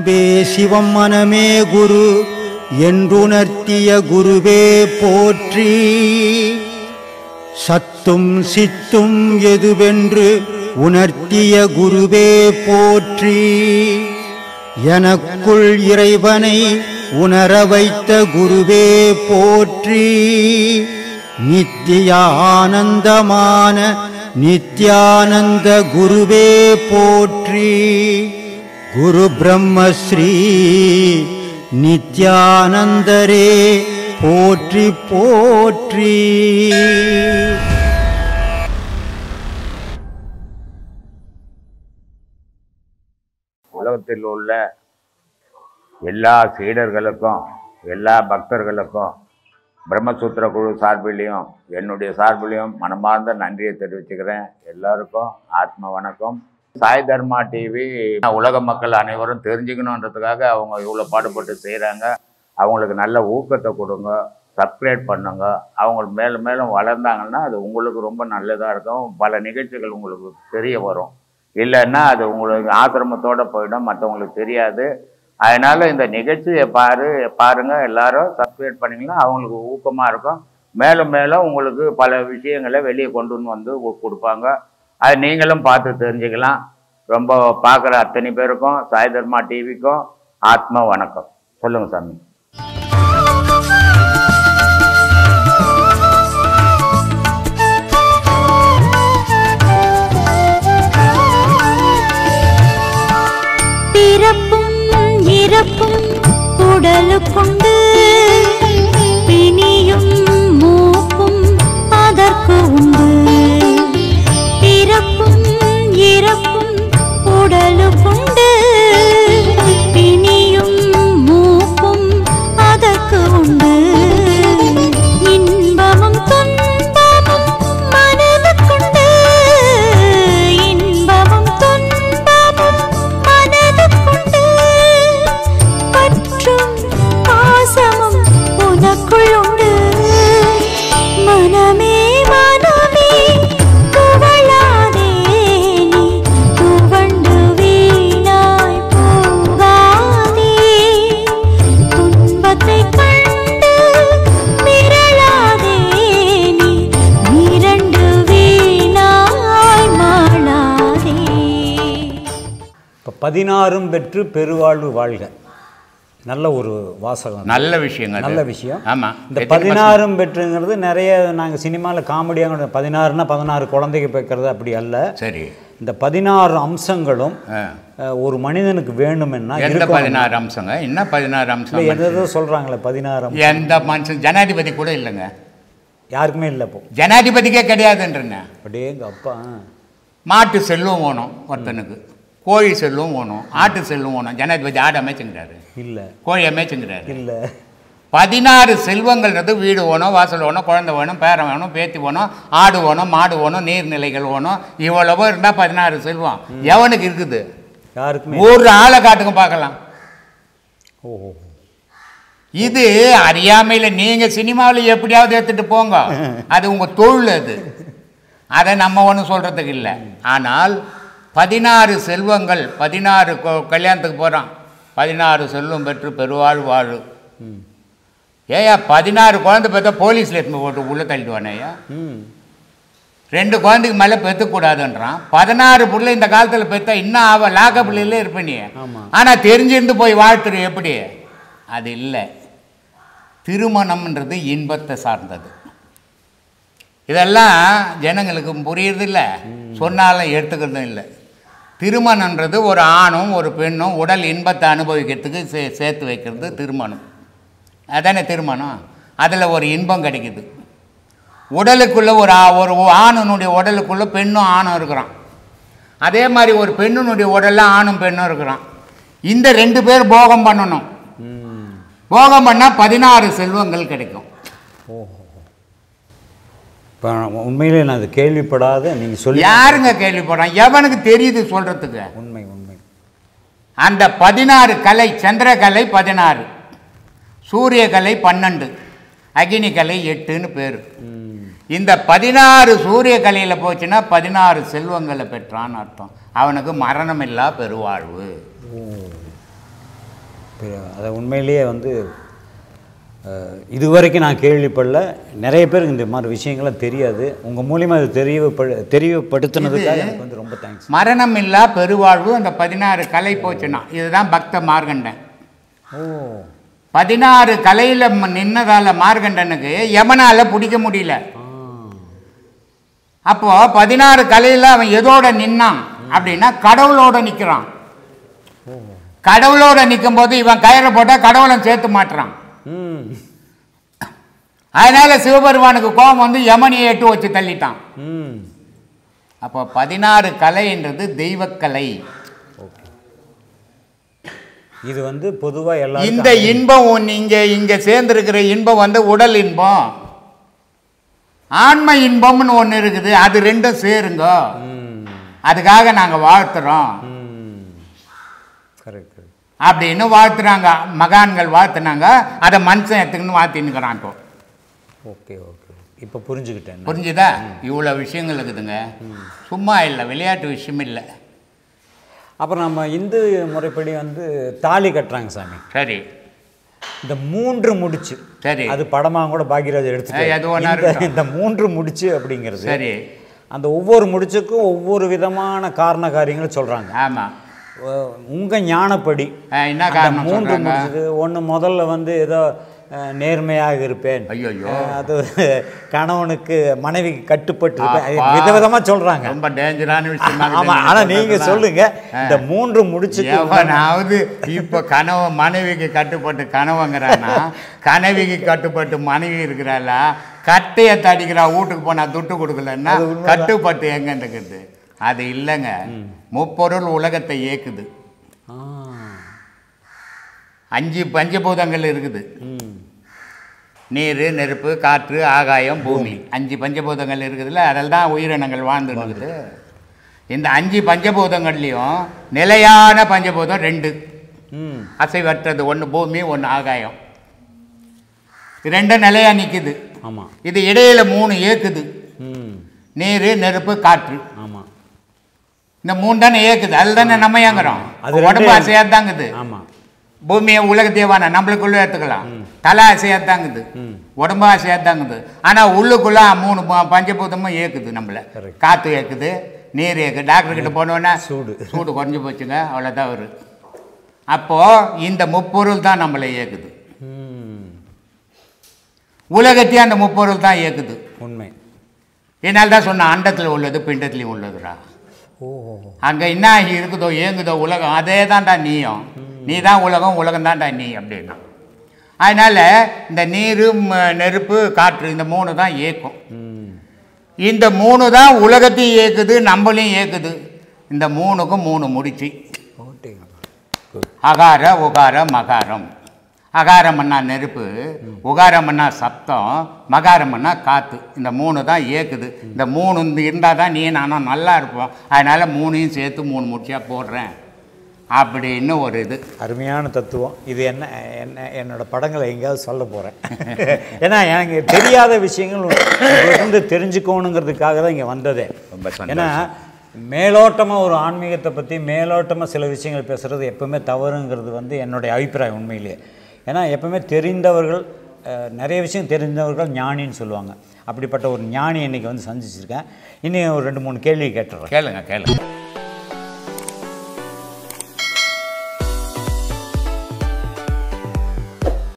அன்பே சிவம் மனமே குரு என்றுணர்த்திய குருவே போற்றி. சத்தும் சித்தும் எதுவென்று உணர்த்திய குருவே போற்றி. எனக்குள் இறைவனை உணர வைத்த குருவே போற்றி. நித்திய ஆனந்தமான நித்யானந்த குருவே போற்றி. குரு பிரம்மஸ்ரீ நித்யானந்தரே போற்றி போற்றி. உலகத்தில் உள்ள எல்லா சீடர்களுக்கும் எல்லா பக்தர்களுக்கும் பிரம்மசூத்திர குழு சார்பிலையும் என்னுடைய சார்பிலையும் மனமார்ந்த நன்றியை தெரிவிச்சுக்கிறேன். எல்லாருக்கும் ஆத்ம வணக்கம். சாய் தர்மா டிவி உலக மக்கள் அனைவரும் தெரிஞ்சுக்கணுன்றதுக்காக அவங்க இவ்வளோ பாடுபட்டு செய்கிறாங்க அவங்களுக்கு நல்ல ஊக்கத்தை கொடுங்க சப்ஸ்கிரைப் பண்ணுங்க. அவங்க மேலும் மேலும் வளர்ந்தாங்கன்னா அது உங்களுக்கு ரொம்ப நல்லதாக இருக்கும். பல நிகழ்ச்சிகள் உங்களுக்கு தெரிய வரும். இல்லைன்னா அது உங்களுக்கு ஆசிரமத்தோடு போயிடும் மற்றவங்களுக்கு தெரியாது. அதனால் இந்த நிகழ்ச்சியை பாரு பாருங்க. எல்லாரும் சப்ஸ்கிரைப் பண்ணிங்கன்னா அவங்களுக்கு ஊக்கமாக இருக்கும். மேலும் மேலும் உங்களுக்கு பல விஷயங்களை வெளியே கொண்டு வந்து கொடுப்பாங்க. அது நீங்களும் பார்த்து தெரிஞ்சுக்கலாம். ரொம்ப பார்க்குற அத்தனை பேருக்கும் சாய் தர்மா டிவிக்கும் ஆத்ம வணக்கம். சொல்லுங்க சாமி. பிறப்பும் இறப்பும் உடலுக்குண்டு பிணியும் மூப்பும் அதற்கு உண்டு. பதினாறும் பெற்று பெருவாழ்வு வாழ்க. நல்ல ஒரு வாசகம். நல்ல விஷயங்க. நல்ல விஷயம். ஆமா. இந்த பதினாறும் பெற்றுங்கிறது நிறைய நாங்கள் சினிமாவில் காமெடியாக பதினாறுனா பதினாறு குழந்தைக்கு பெற்கிறது அப்படி அல்ல? சரி. இந்த பதினாறு அம்சங்களும் ஒரு மனிதனுக்கு வேணுமென்னா எந்த. பதினாறு அம்சங்க? என்ன பதினாறு அம்சம் எதோ சொல்கிறாங்களே பதினாறு. எந்த மனுஷன்? ஜனாதிபதி கூட இல்லைங்க. யாருக்குமே இல்லை இப்போ. ஜனாதிபதிக்கே கிடையாதுன்றேங்க. அப்படியே எங்கள் அப்பா மாட்டு செல்லும் வேணும் ஒருத்தனுக்கு. கோழி செல்லும் வேணும் ஆட்டு செல்லும் வேணும். ஜனாதிபதி ஆடு அமைச்சுங்கிறாரு. இல்லை. கோழி அமைச்சுங்கிறாரு. இல்லை. பதினாறு செல்வங்கள்ன்றது வீடு வேணும் வாசல் வேணும் குழந்தை வேணும் பேரன் வேணும் பேத்தி வேணும் ஆடு வேணும் மாடு வேணும் நீர்நிலைகள் வேணும். இவ்வளவோ இருந்தால் பதினாறு செல்வம். எவனுக்கு இருக்குது? யாருக்குமே ஒரு ஆளை காட்டுங்க பார்க்கலாம். ஓ இது அறியாமையில் நீங்கள் சினிமாவில் எப்படியாவது எடுத்துட்டு போங்க. அது உங்கள் தொழில் அது. அதை நம்ம ஒன்றும் சொல்கிறதுக்கு இல்லை. ஆனால் பதினாறு செல்வங்கள் பதினாறு கல்யாணத்துக்கு போகிறான் பதினாறு செல்வம் பெற்று பெருவாழ் வாழு. ம் ஏயா பதினாறு குழந்தை பெற்றா போலீஸில் எடுத்து போட்டு உள்ளே தள்ளிடுவானேயா ம். ரெண்டு குழந்தைக்கு மேலே பெற்றுக்கூடாதுன்றான் பதினாறு புள்ள இந்த காலத்தில் பெற்றா இன்னும் அவ லாக்கப்பிள்ளையிலே இருப்ப நீ. ஆமா. ஆனால் தெரிஞ்சிருந்து போய் வாழ்த்துரு எப்படி? அது இல்லை. திருமணம்ன்றது இன்பத்தை சார்ந்தது. இதெல்லாம் ஜனங்களுக்கு புரியறதில்ல. சொன்னாலும் எடுத்துக்கிறதும் இல்லை. திருமணம்ன்றது ஒரு ஆணும் ஒரு பெண்ணும் உடல் இன்பத்தை அனுபவிக்கிறதுக்கு சே சேர்த்து வைக்கிறது திருமணம். அதானே திருமணம்? அதில் ஒரு இன்பம் கிடைக்குது. உடலுக்குள்ள ஒரு ஒரு ஆணுனுடைய உடலுக்குள்ள பெண்ணும் ஆணும் இருக்கிறான். அதே மாதிரி ஒரு பெண்ணுனுடைய உடல்ல ஆணும் பெண்ணும் இருக்கிறான். இந்த ரெண்டு பேர் போகம் பண்ணணும். போகம் பண்ணால் பதினாறு செல்வங்கள் கிடைக்கும். இப்போ உண்மையிலே நான் அது கேள்விப்படாத நீங்கள் சொல்லி யாருங்க கேள்விப்படுறான் எவனுக்கு தெரியுது சொல்றதுக்கு? உண்மை உண்மை. அந்த பதினாறு கலை சந்திரகலை பதினாறு சூரிய கலை பன்னெண்டு அக்னி கலை எட்டுன்னு பேர். இந்த பதினாறு சூரிய கலையில் போச்சுன்னா பதினாறு செல்வங்களை பெற்றான்னு அர்த்தம். அவனுக்கு மரணமில்லா பெருவாழ்வு. அதை உண்மையிலேயே வந்து இதுவரைக்கும் நான் கேள்விப்படல. நிறைய பேருக்கு இந்த மாதிரி விஷயங்கள்லாம் தெரியாது. உங்கள் மூலியமாக அது தெரியப்படு தெரியப்படுத்தினதுக்காக எனக்கு வந்து ரொம்ப தேங்க்ஸ் மரணம் இல்லா பெருவாழ்வு அந்த பதினாறு கலை போச்சுன்னா. இதுதான் பக்த மார்கண்டன் ஓ. பதினாறு கலையில் நின்னதால மார்கண்டனுக்கு யமனால பிடிக்க முடியல. ஆ. அப்போ பதினாறு கலையில் அவன் எதோட நின்னான் அப்படின்னா கடவுளோட நிற்கிறான் கடவுளோட நிற்கும் போது இவன் கயிறை போட்டால் கடவுளை சேர்த்து மாட்டுறான். அதனால சிவபெருமானுக்கு கோபம் வந்து யமனியை எட்டு வச்சு தள்ளிட்டான். ம். அப்போ பதினாறு கலைன்றது தெய்வக்கலை. இது வந்து பொதுவாக எல்லாரும் இந்த இன்பம் ஒன்று இங்கே இங்கே சேர்ந்துருக்கிற இன்பம் வந்து உடல் இன்பம். ஆன்ம இன்பம்னு ஒன்று இருக்குது அது ரெண்டும் சேருங்க. அதுக்காக நாங்கள் வாழ்த்துறோம். அப்படின்னு வாழ்த்துறாங்க. மகான்கள் வாழ்த்துனாங்க. அதை மனுஷன் எடுத்துக்கின்னு வாழ்த்தின்னுக்கிறான் இப்போ. ஓகே ஓகே இப்போ புரிஞ்சுக்கிட்டேன் புரிஞ்சுதா? இவ்வளோ விஷயங்கள் இருக்குதுங்க. சும்மா இல்லை விளையாட்டு விஷயம் இல்லை. அப்புறம் நம்ம இந்து முறைப்படி வந்து தாலி கட்டுறாங்க சாமி. சரி. இந்த மூன்று முடிச்சு. சரி. அது படமாக கூட பாக்யராஜ் இருக்கட்டும். இந்த மூன்று முடிச்சு அப்படிங்கிறது சரி. அந்த ஒவ்வொரு முடிச்சுக்கும் ஒவ்வொரு விதமான காரண காரியங்களும் சொல்கிறாங்க ஆமாம் உங்கள் ஞானப்படி. என்ன காரணம் மூன்று முடிச்சுக்கு ஒன்று முதல்ல வந்து ஏதோ நேர்மையாக இருப்பேன். அஹ், அது கணவனுக்கு மனைவிக்கு கட்டுப்பட்டு இருப்பேன். விதவிதமாக சொல்கிறாங்க ரொம்ப டேஞ்சரான விஷயமா ஆமாம் நீங்க ஆனால் நீங்கள். சொல்லுங்க இந்த மூன்று முடிச்சுக்கு எவனாவது இப்ப கனவு மனைவிக்கு கட்டுப்பட்டு கனவுங்கிறானா கனவிக்கு கட்டுப்பட்டு மனைவி இருக்கிறாளா கட்டைய தடிக்கிறா வீட்டுக்கு போனா துட்டு கொடுக்கலன்னா கட்டுப்பட்டு எங்க இருக்குது அது இல்லைங்க. முப்பொருள் உலகத்தை இயக்குது அஞ்சு பஞ்சபூதங்கள் இருக்குது. ம் நீர் நெருப்பு காற்று ஆகாயம் பூமி. அஞ்சு பஞ்சபூதங்கள் இருக்குதுல்ல அதில் தான் உயிரினங்கள் வாழ்ந்துட்டு இருக்குது. இந்த அஞ்சு பஞ்சபூதங்கள்லேயும் நிலையான பஞ்சபூதம் ரெண்டு. அசைவற்றது ஒன்று பூமி ஒன்று ஆகாயம். ரெண்டும் நிலையாக நிற்குது ஆமாம் இது இடையில மூணு ஏக்குது. ம். நீர் நெருப்பு காற்று. ஆமாம் இந்த மூணு தானே ஏக்குது தானே நம்ம ஏங்குறோம் அது உடம்பு ரெண்டு- அசையாதாங்குது ஆமாம் பூமியை உலகத்தையே வேணாம் நம்மளுக்குள்ளே எடுத்துக்கலாம். தலை அசையாதாங்குது ம். உடம்பு அசையாதாங்குது ஆனால் உள்ளுக்குள்ள மூணு பஞ்சபூதமும் ஏக்குது நம்மளை. காற்று ஏக்குது நீர் ஏக்கு டாக்டர் கிட்ட போனோன்னா சூடு. சூடு குறைஞ்சி போச்சுங்க அவ்வளோதான் வரும் அப்போது இந்த முப்பொருள் தான் நம்மளை இயக்குது. உலகத்தையும் அந்த முப்பொருள் தான் இயக்குது. உண்மை. என்னால் தான் சொன்ன அண்டத்தில் உள்ளது பிண்டத்துலையும் உள்ளதுடா. அங்கே என்ன இருக்குதோ ஏங்குதோ உலகம் அதே தான்டா நீயும். நீ தான் உலகம் உலகம் தான்டா நீ அப்படின்னா. அதனால் இந்த நீர் நெருப்பு காற்று இந்த மூணு தான் இயக்கும். ம். இந்த மூணு தான் உலகத்தையும் இயக்குது நம்மளையும் இயக்குது. இந்த மூணுக்கும் மூணு முடிச்சு. அகார உகார மகாரம் அகாரம்னா நெருப்பு உகாரம்னா சப்தம் மகாரம்னா காற்று இந்த மூணு தான் இயக்குது. இந்த மூணு இருந்தால் தான் நீ நானும் நல்லா இருப்போம். அதனால் மூணையும் சேர்த்து மூணு முடிச்சியாக போடுறேன். அப்படின்னு ஒரு இது. அருமையான தத்துவம். இது என்ன என்ன என்னோட படங்களை எங்கேயாவது சொல்ல போகிறேன் ஏன்னா எனக்கு தெரியாத விஷயங்கள் இருந்து தெரிஞ்சுக்கணுங்கிறதுக்காக தான் இங்கே வந்ததே. ரொம்ப சந்தோஷம். ஏன்னா மேலோட்டமாக ஒரு ஆன்மீகத்தை பற்றி மேலோட்டமாக சில விஷயங்கள் பேசுகிறது எப்பவுமே தவறுங்கிறது வந்து என்னுடைய அபிப்பிராயம் உண்மையிலேயே. ஏன்னா எப்பவுமே தெரிந்தவர்கள் நிறைய விஷயம் தெரிந்தவர்கள் ஞானின்னு சொல்லுவாங்க. அப்படிப்பட்ட ஒரு ஞானி இன்னைக்கு வந்து சந்திச்சிருக்கேன். இன்னும் ஒரு ரெண்டு மூணு கேள்வி கேட்டுறேன். கேளுங்க கேளுங்க.